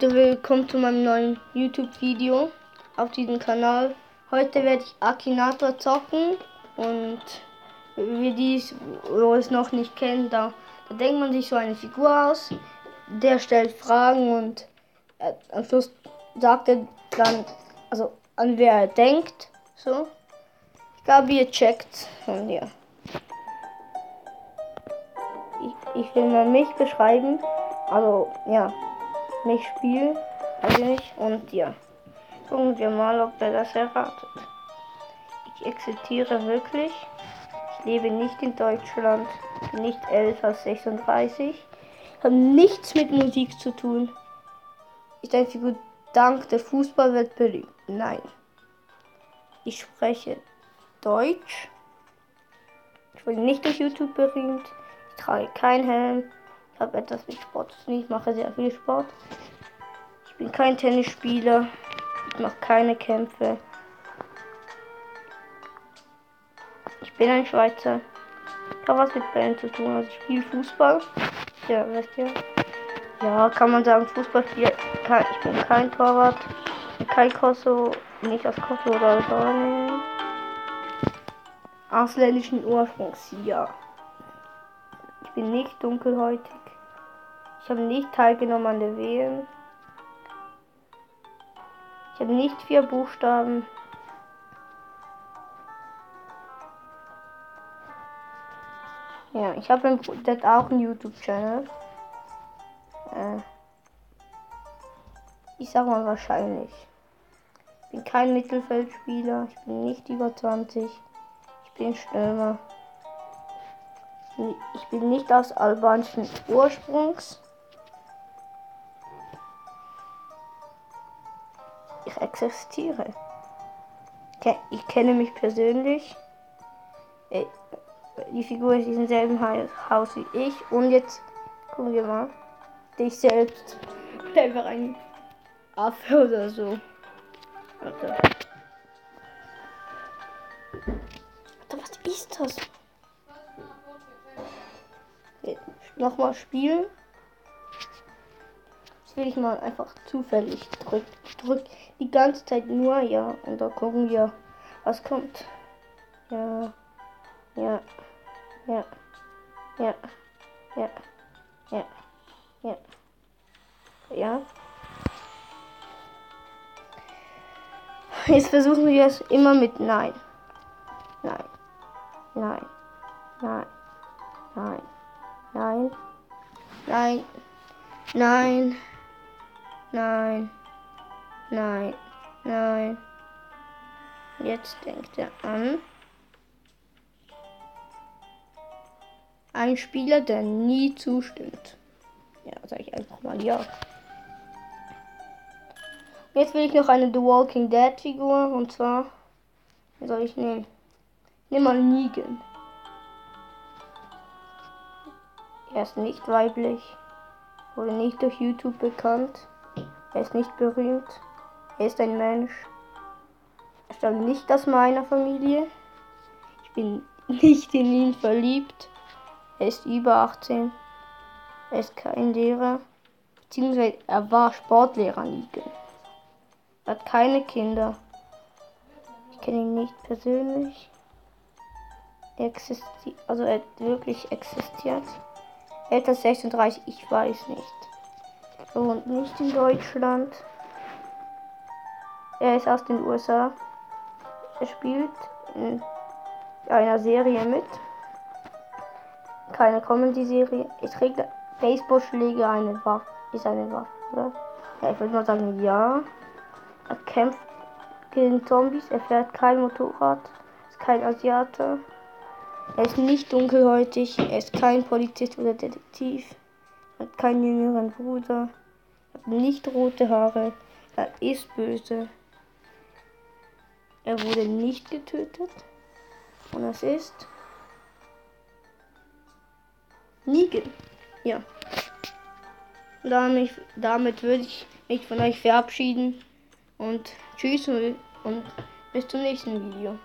Leute, willkommen zu meinem neuen YouTube-Video auf diesem Kanal. Heute werde ich Akinator zocken und wie dies, wo es noch nicht kennt, da, da denkt man sich so eine Figur aus, der stellt Fragen und äh, am Schluss sagt er dann, also an wer er denkt, so. Ich glaube, ihr checkt von hier. Ich, ich will mal mich beschreiben, also ja, mich spielen, also nicht und ja. Gucken wir mal, ob er das erwartet. Ich existiere wirklich. Ich lebe nicht in Deutschland. Bin nicht älter als 36. Ich habe nichts mit Musik zu tun. Ich denke, gut, dank der Fußball wird berühmt. Nein. Ich spreche Deutsch. Ich wurde nicht durch YouTube berühmt. Ich trage keinen Helm. Ich habe etwas mit Sport zu tun. Ich mache sehr viel Sport. Ich bin kein Tennisspieler. Ich mache keine Kämpfe. Ich bin ein Schweizer. Ich habe was mit Bällen zu tun. Also ich spiele Fußball. Ja, weißt du. Ja, kann man sagen, Fußballspieler. Ich bin kein Torwart. Kein Kosovo. Nicht aus Kosovo oder Albanien. Ausländischen Ursprungs, ja. Ich bin nicht dunkelhäutig. Ich habe nicht teilgenommen an der WM. Ich habe nicht vier Buchstaben. Ja, ich habe auch einen YouTube-Channel. Äh, ich sag mal wahrscheinlich. Ich bin kein Mittelfeldspieler. Ich bin nicht über 20. Ich bin Stürmer. Ich bin nicht aus albanischen Ursprungs. Ich existiere. Ich kenne mich persönlich. Äh, die Figur ist in selben Haus wie ich. Und jetzt gucken wir mal. Dich selbst. Einfach ein Affe oder so. Warte. Warte, was ist das? Okay. Nochmal spielen. Jetzt will ich mal einfach zufällig drücken. Drück die ganze Zeit nur ja. Und da gucken wir, was kommt. Ja. Ja. Ja. Ja. Ja. Ja. Ja. Ja. Jetzt versuchen wir es immer mit Nein. Nein. Nein. Nein. Nein. Nein. Nein. Nein. Nein. Nein. Nein. Jetzt denkt er an. Ein Spieler, der nie zustimmt. Ja, sage ich einfach mal ja. Jetzt will ich noch eine The Walking Dead Figur und zwar wie soll ich nehmen? Nimm mal Negan. Er ist nicht weiblich, wurde nicht durch YouTube bekannt, er ist nicht berühmt, er ist ein Mensch. Er stammt nicht aus meiner Familie. Ich bin nicht in ihn verliebt. Er ist über 18. Er ist kein Lehrer. Beziehungsweise er war Sportlehrer Nike. Er hat keine Kinder. Ich kenne ihn nicht persönlich. Er existiert, also er wirklich existiert. Älter 36, ich weiß nicht. Wohnt nicht in Deutschland. Er ist aus den USA. Er spielt in einer Serie mit keine Comedy-Serie. Es trägt Baseballschläge eine Waffe. Ist eine Waffe, oder? Ja, ich würde mal sagen, ja. Er kämpft gegen Zombies. Er fährt kein Motorrad. Ist kein Asiate. Er ist nicht dunkelhäutig. Er ist kein Polizist oder Detektiv. Hat keinen jüngeren Bruder. Nicht rote Haare. Er ist böse. Er wurde nicht getötet. Und es ist Nigen. Ja. Damit, damit würde ich mich von euch verabschieden. Und tschüss und bis zum nächsten Video.